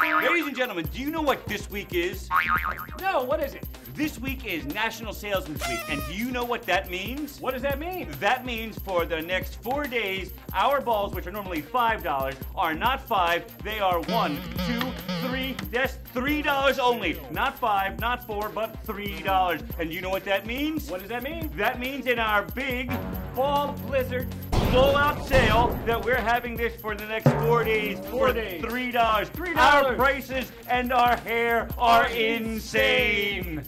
Ladies and gentlemen, do you know what this week is? No, what is it? This week is National Salesman's Week, and do you know what that means? What does that mean? That means for the next four days, our balls, which are normally $5, are not five, they are one, two, three, that's $3 only. Not five, not four, but $3. And you know what that means? What does that mean? That means in our big fall blizzard blowout sale that we're having this for the next four days Four for days. $3. $3. Our prices and our hair are insane.